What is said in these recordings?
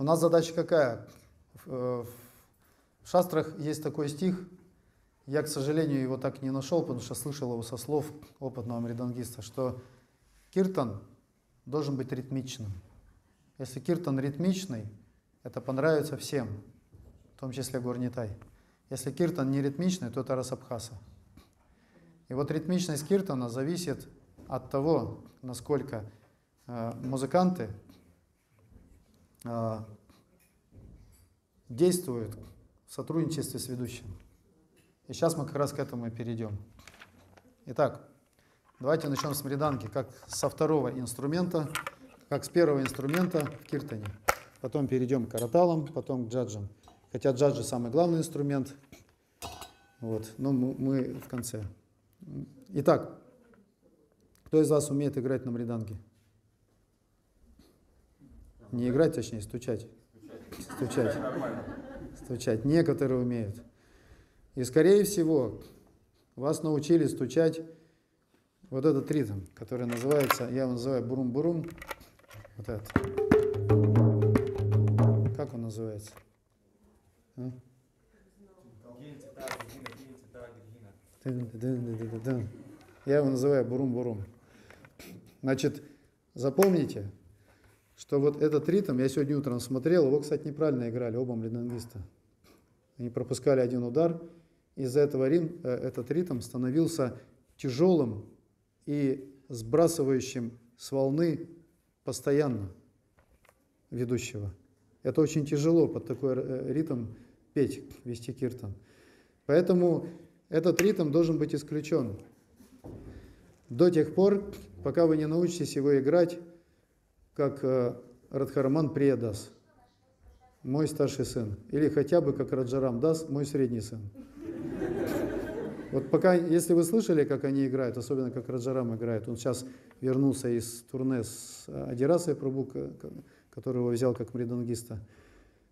У нас задача какая? В, э, в шастрах есть такой стих, я, к сожалению, его так не нашел, потому что слышал его со слов опытного мридангиста, что киртан должен быть ритмичным. Если киртан ритмичный, это понравится всем, в том числе Горнитай. Если киртан не ритмичный, то это расабхаса. И вот ритмичность киртана зависит от того, насколько э, музыканты э, действуют в сотрудничестве с ведущим. И сейчас мы как раз к этому и перейдем. Итак, давайте начнем с мриданки, как со второго инструмента, как с первого инструмента в киртане. Потом перейдем к караталам, потом к джаджам. Хотя джаджи самый главный инструмент, вот, но мы в конце. Итак, кто из вас умеет играть на мриданке? Не играть, точнее, стучать. Стучать. Стучать. Некоторые умеют. И, скорее всего, вас научили стучать вот этот ритм, который называется, я его называю бурум-бурум. Вот этот. Как он называется? А? Я его называю бурум-бурум. Значит, запомните, что вот этот ритм, я сегодня утром смотрел, его, кстати, неправильно играли, оба млинангиста. Они пропускали один удар, из-за этого рим, э, этот ритм становился тяжелым и сбрасывающим с волны постоянно ведущего. Это очень тяжело под такой э, ритм петь, вести киртан. Поэтому этот ритм должен быть исключен до тех пор, пока вы не научитесь его играть, как э, Радхараман Приядас, мой старший сын, или хотя бы как Раджарам Дас, мой средний сын. Вот пока, если вы слышали, как они играют, особенно как Раджарам играет, он сейчас вернулся из турне с Адирасой Прабу, которого взял как мридангиста.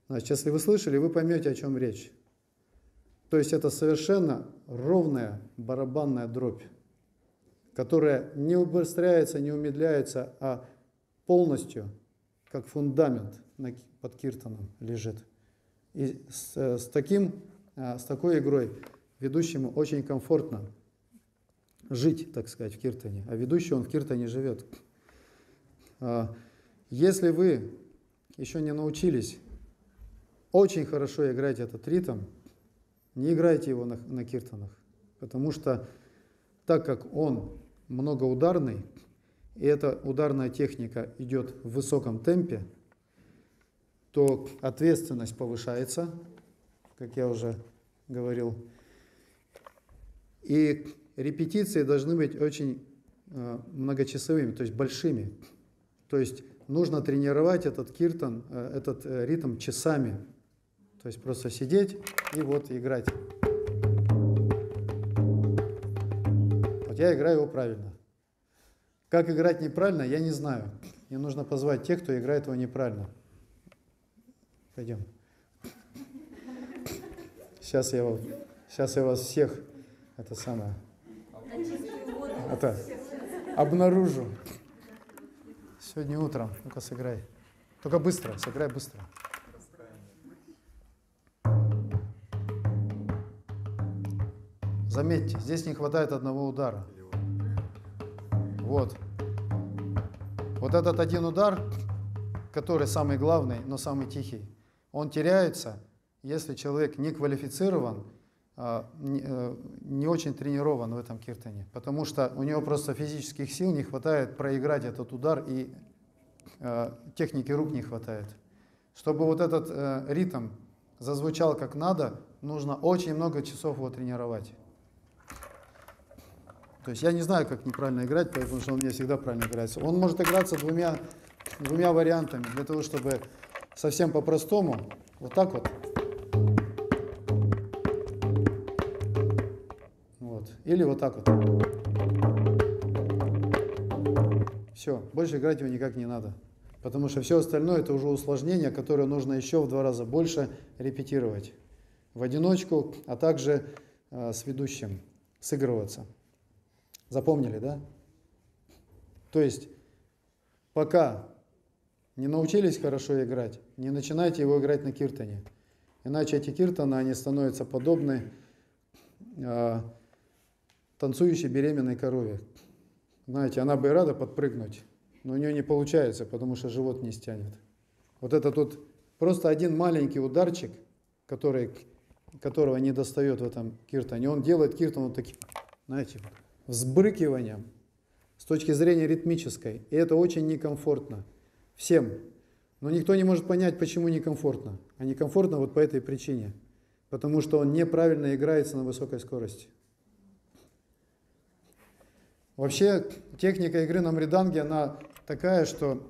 Значит, если вы слышали, вы поймете, о чем речь. То есть это совершенно ровная барабанная дробь, которая не убыстряется, не умедляется, а полностью, как фундамент под киртаном лежит. И с, с, таким, а, с такой игрой ведущему очень комфортно жить, так сказать, в киртане, а ведущий он в киртане живет. А, если вы еще не научились очень хорошо играть этот ритм, не играйте его на, на киртанах, потому что так как он многоударный, и эта ударная техника идет в высоком темпе, то ответственность повышается, как я уже говорил, и репетиции должны быть очень э, многочасовыми, то есть большими. То есть нужно тренировать этот киртан, э, этот э, ритм часами, то есть просто сидеть и вот играть. Вот я играю его правильно. Как играть неправильно, я не знаю. Мне нужно позвать тех, кто играет его неправильно. Пойдем. Сейчас я, сейчас я вас всех это самое это обнаружу. Сегодня утром. Ну-ка сыграй. Только быстро, сыграй быстро. Заметьте, здесь не хватает одного удара. Вот. Вот этот один удар, который самый главный, но самый тихий, он теряется, если человек не квалифицирован, а, э, не очень тренирован в этом киртане, потому что у него просто физических сил не хватает проиграть этот удар и э, техники рук не хватает. Чтобы вот этот э, ритм зазвучал как надо, нужно очень много часов его тренировать. То есть я не знаю, как неправильно играть, потому что он мне всегда правильно играется. Он может играться двумя, двумя вариантами, для того, чтобы совсем по-простому, вот так вот. Вот. Или вот так вот. Все, больше играть его никак не надо. Потому что все остальное это уже усложнение, которое нужно еще в два раза больше репетировать. В одиночку, а также э, с ведущим сыгрываться. Запомнили, да? То есть, пока не научились хорошо играть, не начинайте его играть на киртане. Иначе эти киртаны, они становятся подобны э, танцующей беременной корове. Знаете, она бы и рада подпрыгнуть, но у нее не получается, потому что живот не стянет. Вот это тут просто один маленький ударчик, который, которого не достает в этом киртане, он делает киртан вот таким, знаете, взбрыкиванием с точки зрения ритмической. И это очень некомфортно всем. Но никто не может понять, почему некомфортно. А некомфортно вот по этой причине. Потому что он неправильно играется на высокой скорости. Вообще техника игры на мриданге, она такая, что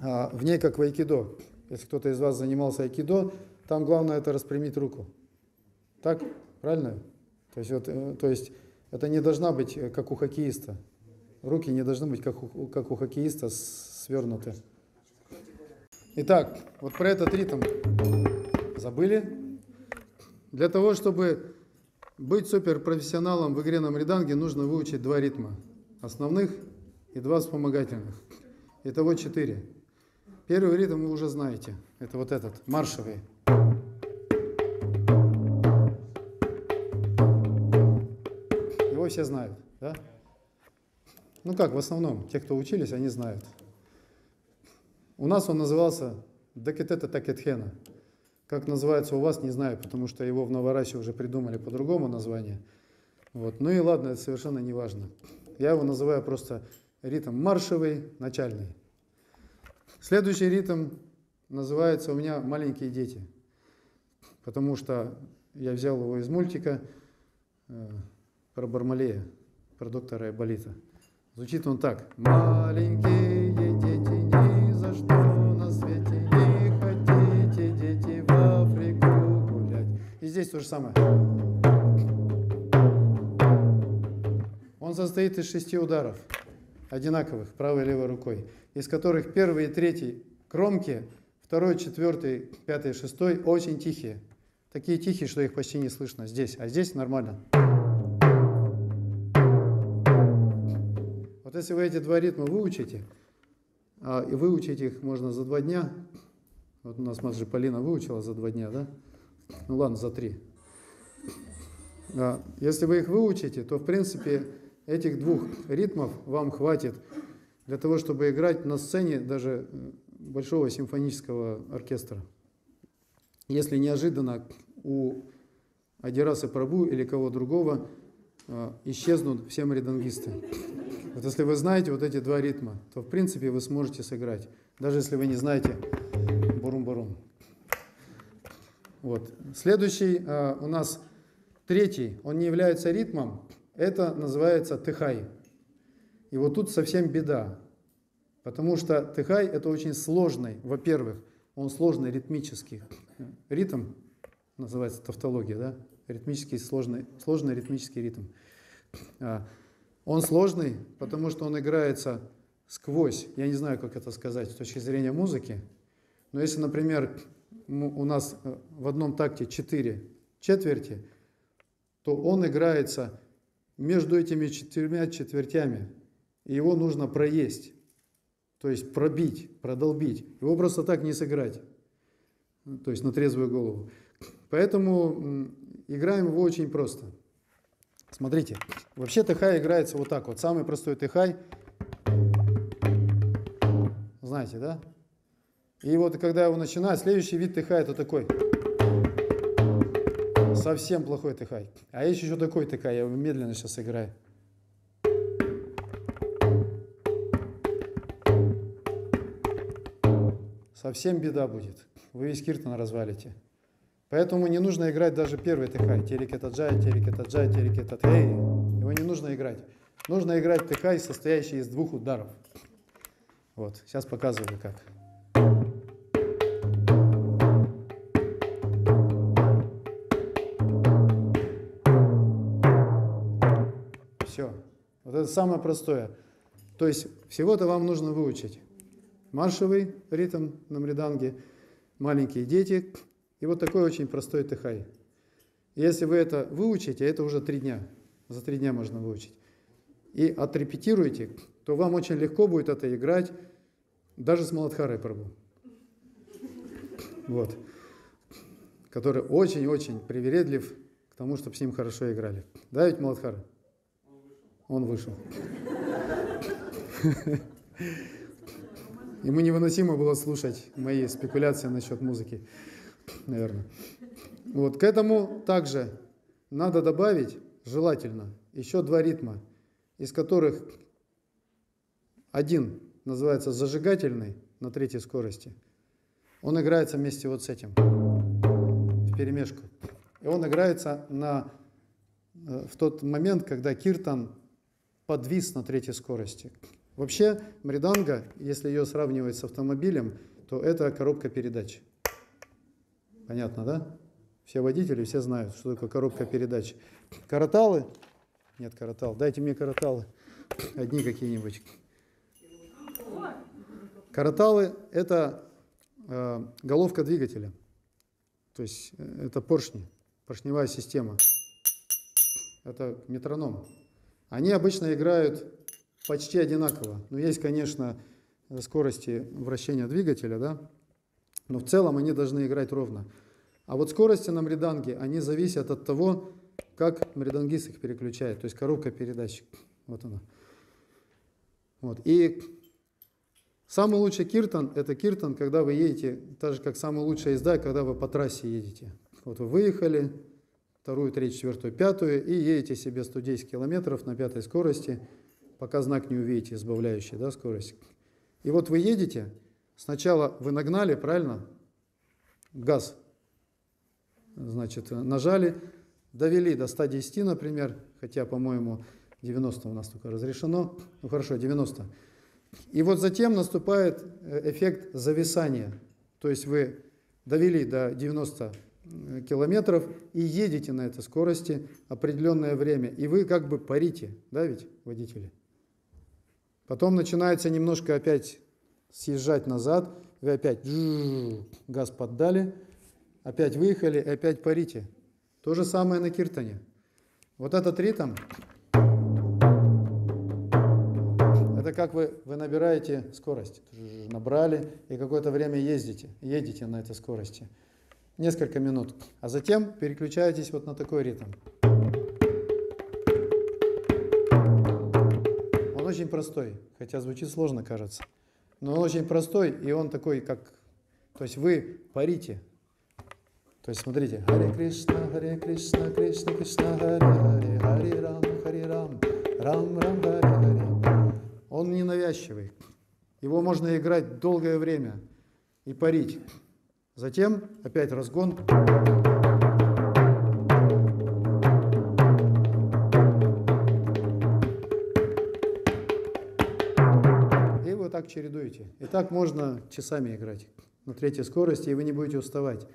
а, в ней как в айкидо. Если кто-то из вас занимался айкидо, там главное это распрямить руку. Так? Правильно? То есть, вот, э, то есть это не должна быть э, как у хоккеиста. Руки не должны быть как у, как у хоккеиста свернуты. Итак, вот про этот ритм забыли. Для того, чтобы быть суперпрофессионалом в игре на мриданге, нужно выучить два ритма. Основных и два вспомогательных. Итого четыре. Первый ритм вы уже знаете. Это вот этот, маршевый. Все знают, да? Ну как, в основном, те, кто учились, они знают. У нас он назывался Дакетета Такетхена. Как называется у вас, не знаю, потому что его в Новорасе уже придумали по-другому название. Вот. Ну и ладно, это совершенно не важно. Я его называю просто ритм маршевый, начальный. Следующий ритм называется у меня «Маленькие дети», потому что я взял его из мультика э, про Бармалея, про доктора Айболита. Звучит он так. Маленькие дети, ни за что на свете не хотите, дети, в Африку гулять. И здесь то же самое. Он состоит из шести ударов, одинаковых, правой и левой рукой, из которых первый и третий кромки, второй, четвертый, пятый, шестой очень тихие. Такие тихие, что их почти не слышно здесь, а здесь нормально. Вот если вы эти два ритма выучите, а, и выучить их можно за два дня, вот у нас Маджи Полина выучила за два дня, да? Ну ладно, за три. А, если вы их выучите, то в принципе этих двух ритмов вам хватит для того, чтобы играть на сцене даже э, большого симфонического оркестра. Если неожиданно у Адираса Прабу или кого другого а, исчезнут все маридангисты. Вот если вы знаете вот эти два ритма, то в принципе вы сможете сыграть, даже если вы не знаете бурум-бурум. Вот. Следующий э, у нас третий, он не является ритмом, это называется тыхай. И вот тут совсем беда, потому что тыхай это очень сложный, во-первых, он сложный ритмический ритм, называется тавтология, да, ритмический сложный, сложный ритмический ритм. Он сложный, потому что он играется сквозь, я не знаю, как это сказать с точки зрения музыки, но если, например, у нас э, в одном такте 4 четверти, то он играется между этими четырьмя четвертями, и его нужно проесть, то есть пробить, продолбить. Его просто так не сыграть, то есть на трезвую голову. Поэтому играем его очень просто – Смотрите, вообще ТХ играется вот так вот. Самый простой ТХ. Знаете, да? И вот когда его начинаю, следующий вид ТХ это такой. Совсем плохой ТХ. А есть еще такой ТХ, я его медленно сейчас играю. Совсем беда будет. Вы весь киртон развалите. Поэтому не нужно играть даже первый тхай. Терикетаджай, терикетаджай, терикетатхей. Не нужно играть. Нужно играть тхай, состоящий из двух ударов. Вот, сейчас показываю как. Все. Вот это самое простое. То есть всего-то вам нужно выучить. Маршевый ритм на мриданге, маленькие дети, и вот такой очень простой тхай. Если вы это выучите, это уже три дня. За три дня можно выучить. И отрепетируете, то вам очень легко будет это играть даже с Маладхарой Прабу. Вот. Который очень-очень привередлив к тому, чтобы с ним хорошо играли. Да, ведь Маладхара? Он вышел. Ему невыносимо было слушать мои спекуляции насчет музыки, наверное. Вот к этому также надо добавить, желательно, еще два ритма, из которых один называется зажигательный на третьей скорости. Он играется вместе вот с этим, в перемешку. И он играется на, э, в тот момент, когда киртан подвис на третьей скорости. Вообще, мриданга, если ее сравнивать с автомобилем, то это коробка передач. Понятно, да? Все водители, все знают, что такое коробка передач. Караталы? Нет, каратал. Дайте мне караталы. Одни какие-нибудь. Караталы – это э, головка двигателя. То есть э, это поршни, поршневая система. Это метроном. Они обычно играют почти одинаково. Но есть, конечно, скорости вращения двигателя, да? но в целом они должны играть ровно. А вот скорости на мриданге, они зависят от того, как мридангист их переключает, то есть коробка передач. Вот она. Вот. И самый лучший киртан – это киртан, когда вы едете, так же как самая лучшая езда, когда вы по трассе едете. Вот вы выехали, вторую, третью, четвертую, пятую, и едете себе 110 километров на пятой скорости, пока знак не увидите, избавляющий да, скорость. И вот вы едете, сначала вы нагнали, правильно, газ, значит, нажали, довели до 110, например, хотя, по-моему, 90 у нас только разрешено, ну хорошо, 90. И вот затем наступает э, эффект зависания, то есть вы довели до 90 э, километров и едете на этой скорости определенное время, и вы как бы парите, да ведь, водители? Потом начинается немножко опять съезжать назад, вы опять газ поддали, опять выехали и опять парите. То же самое на киртане. Вот этот ритм, это как вы, вы набираете скорость. Набрали и какое-то время ездите, едете на этой скорости. Несколько минут. А затем переключаетесь вот на такой ритм. Он очень простой, хотя звучит сложно, кажется. Но он очень простой, и он такой, как... То есть вы парите, то есть смотрите, Харе Кришна, Харе Кришна, Кришна Кришна, Харе Харе, Харе Рам, Харе Рам, Рам Рам, Харе Харе. Он ненавязчивый. Его можно играть долгое время и парить. Затем опять разгон. И вот так чередуете. И так можно часами играть на третьей скорости, и вы не будете уставать.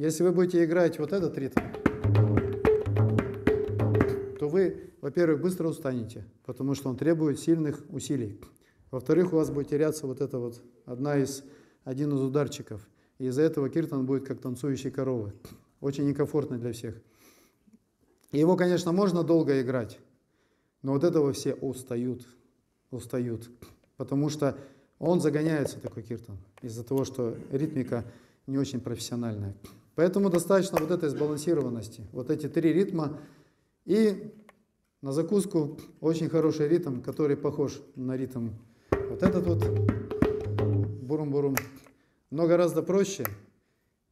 Если вы будете играть вот этот ритм, то вы, во-первых, быстро устанете, потому что он требует сильных усилий. Во-вторых, у вас будет теряться вот это вот одна из, один из ударчиков. И из-за этого киртан будет как танцующие коровы. Очень некомфортно для всех. Его, конечно, можно долго играть, но вот этого все устают, устают, потому что он загоняется, такой киртан, из-за того, что ритмика не очень профессиональная. Поэтому достаточно вот этой сбалансированности. Вот эти три ритма. И на закуску очень хороший ритм, который похож на ритм вот этот вот бурум-бурум. Но гораздо проще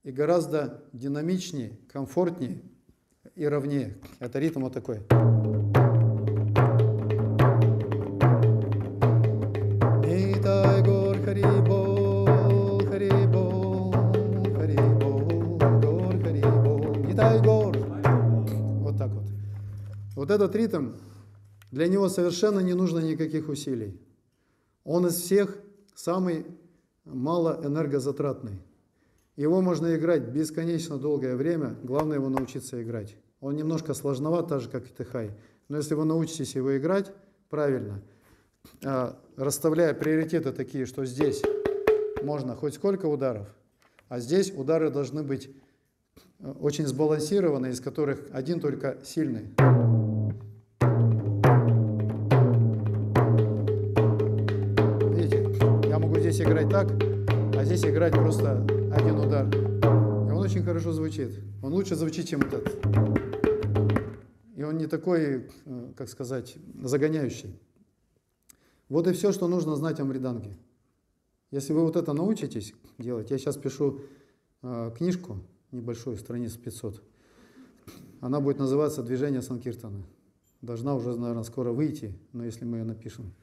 и гораздо динамичнее, комфортнее и ровнее. Это ритм вот такой. Вот этот ритм, для него совершенно не нужно никаких усилий. Он из всех самый малоэнергозатратный. Его можно играть бесконечно долгое время, главное его научиться играть. Он немножко сложноват, так же, как и Техай. Но если вы научитесь его играть правильно, а, расставляя приоритеты такие, что здесь можно хоть сколько ударов, а здесь удары должны быть очень сбалансированные, из которых один только сильный. Здесь играть так, а здесь играть просто один удар. И он очень хорошо звучит. Он лучше звучит, чем этот. И он не такой, э, как сказать, загоняющий. Вот и все, что нужно знать о мриданге. Если вы вот это научитесь делать, я сейчас пишу э, книжку небольшую, страниц 500. Она будет называться «Движение Санкиртана». Должна уже, наверное, скоро выйти, но если мы ее напишем.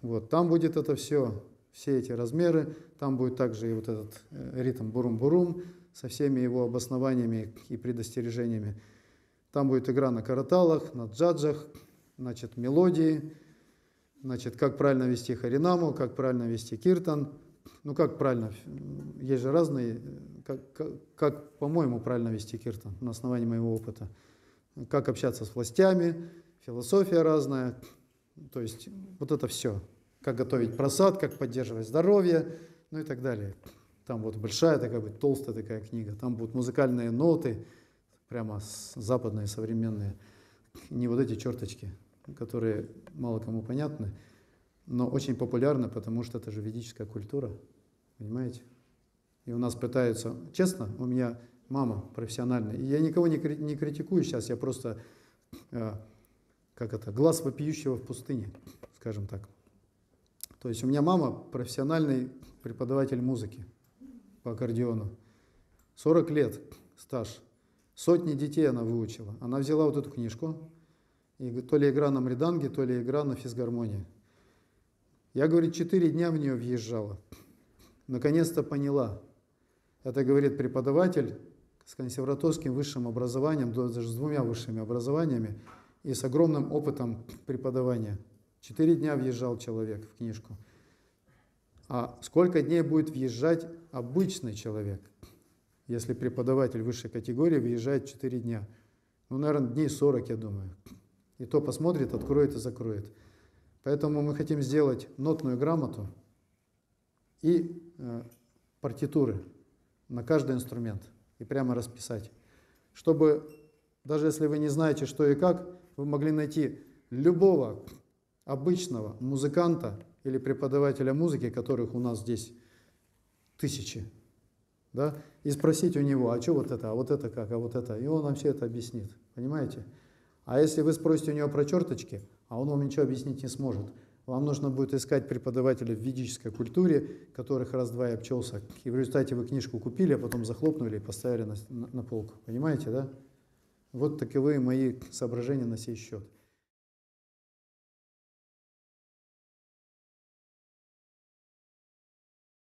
Вот, там будет это все, все эти размеры, там будет также и вот этот э, ритм бурум-бурум со всеми его обоснованиями и предостережениями. Там будет игра на караталах, на джаджах, значит, мелодии, значит, как правильно вести харинаму, как правильно вести киртан. Ну, как правильно, есть же разные, как, как, как по-моему, правильно вести киртан на основании моего опыта. Как общаться с властями, философия разная, то есть вот это все. Как готовить просад, как поддерживать здоровье, ну и так далее. Там вот большая такая, вот, толстая такая книга. Там будут музыкальные ноты, прямо западные, современные. Не вот эти черточки, которые мало кому понятны, но очень популярны, потому что это же ведическая культура, понимаете? И у нас пытаются, честно, у меня мама профессиональная, и я никого не, не критикую сейчас, я просто э, как это, глаз вопиющего в пустыне, скажем так. То есть у меня мама профессиональный преподаватель музыки по аккордеону. 40 лет стаж. Сотни детей она выучила. Она взяла вот эту книжку, и то ли игра на мриданге, то ли игра на физгармонии. Я, говорит, 4 дня в нее въезжала. Наконец-то поняла. Это, говорит, преподаватель с консерваторским высшим образованием, даже с двумя высшими образованиями, и с огромным опытом преподавания. Четыре дня въезжал человек в книжку. А сколько дней будет въезжать обычный человек, если преподаватель высшей категории въезжает 4 дня? Ну, наверное, дней 40, я думаю. И то посмотрит, откроет и закроет. Поэтому мы хотим сделать нотную грамоту и э, партитуры на каждый инструмент и прямо расписать, чтобы даже если вы не знаете, что и как, вы могли найти любого обычного музыканта или преподавателя музыки, которых у нас здесь тысячи, да, и спросить у него, а что вот это, а вот это как, а вот это, и он вам все это объяснит, понимаете? А если вы спросите у него про черточки, а он вам ничего объяснить не сможет, вам нужно будет искать преподавателей в ведической культуре, которых раз-два и обчелся, и в результате вы книжку купили, а потом захлопнули и поставили на, на, на полку, понимаете, да? Вот таковы мои соображения на сей счет.